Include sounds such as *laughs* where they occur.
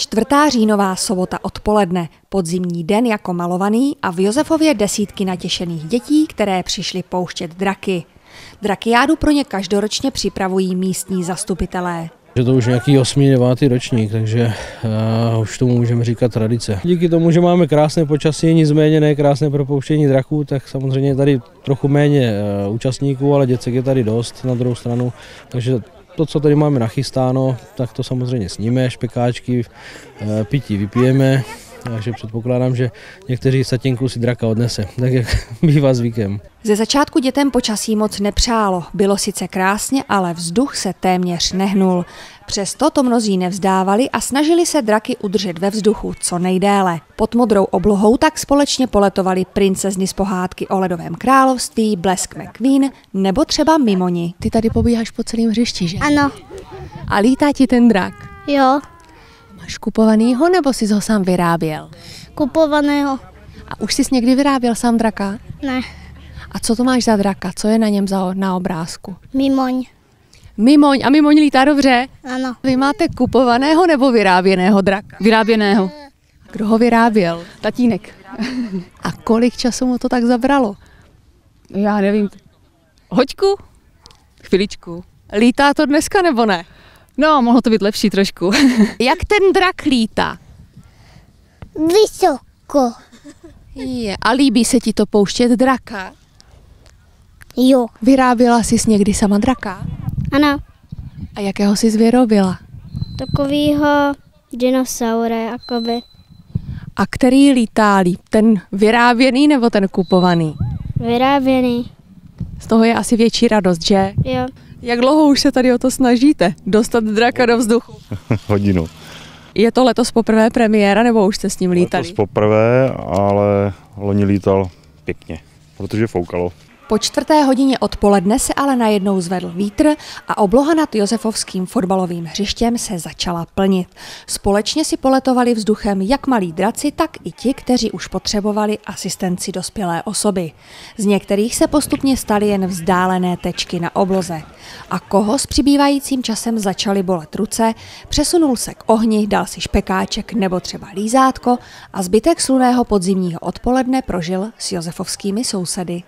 Čtvrtá říjnová sobota odpoledne, podzimní den jako malovaný a v Josefově desítky natěšených dětí, které přišly pouštět draky. Drakiádu pro ně každoročně připravují místní zastupitelé. Že to už nějaký 8. 9. ročník, takže uh, už tomu můžeme říkat tradice. Díky tomu, že máme krásné počasí, nicméně ne krásné propouštění draků, tak samozřejmě je tady trochu méně uh, účastníků, ale děcek je tady dost na druhou stranu, takže to, co tady máme nachystáno, tak to samozřejmě sníme, špekáčky, uh, pití vypijeme, takže předpokládám, že někteří satinku si draka odnese, tak jak *laughs* bývá zvykem. Ze začátku dětem počasí moc nepřálo. Bylo sice krásně, ale vzduch se téměř nehnul. Přesto to mnozí nevzdávali a snažili se draky udržet ve vzduchu co nejdéle. Pod modrou oblohou tak společně poletovali princezny z pohádky o ledovém království, Blesk McQueen nebo třeba Mimoni. Ty tady pobíháš po celém hřišti, že? Ano, A lítá ti ten drak. jo, Máš kupovanýho nebo jsi ho sám vyráběl? kupovaného. A už jsi někdy vyráběl sám draka? Ne, A co to máš za draka? Co je na něm za, na obrázku? mimoň. Mimoň. A Mimoň lítá dobře? Ano, Vy máte kupovaného nebo vyráběného draka? Vyráběného. Kdo ho vyráběl? Tatínek. A kolik času mu to tak zabralo? Já nevím. Hoďku? Chviličku. Lítá to dneska nebo ne? No, mohlo to být lepší trošku. *laughs* Jak ten drak lítá? vysoko. Je. A líbí se ti to pouštět draka? Jo, Vyráběla jsi někdy sama draka? ano, A jakého jsi vyrobila? takovýho dinosaura, jakoby. A který lítá líp? Ten vyráběný nebo ten kupovaný? Vyráběný, Z toho je asi větší radost, že? jo. Jak dlouho už se tady o to snažíte? Dostat draka do vzduchu? *laughs* hodinu. Je to letos poprvé premiéra, nebo už jste s ním lítali? Letos poprvé, ale loni lítal pěkně, protože foukalo. Po čtvrté hodině odpoledne se ale najednou zvedl vítr a obloha nad Josefovským fotbalovým hřištěm se začala plnit. Společně si poletovali vzduchem jak malí draci, tak i ti, kteří už potřebovali asistenci dospělé osoby. Z některých se postupně staly jen vzdálené tečky na obloze. A koho s přibývajícím časem začaly bolet ruce, přesunul se k ohni, dal si špekáček nebo třeba lízátko a zbytek sluného podzimního odpoledne prožil s josefovskými sousedy.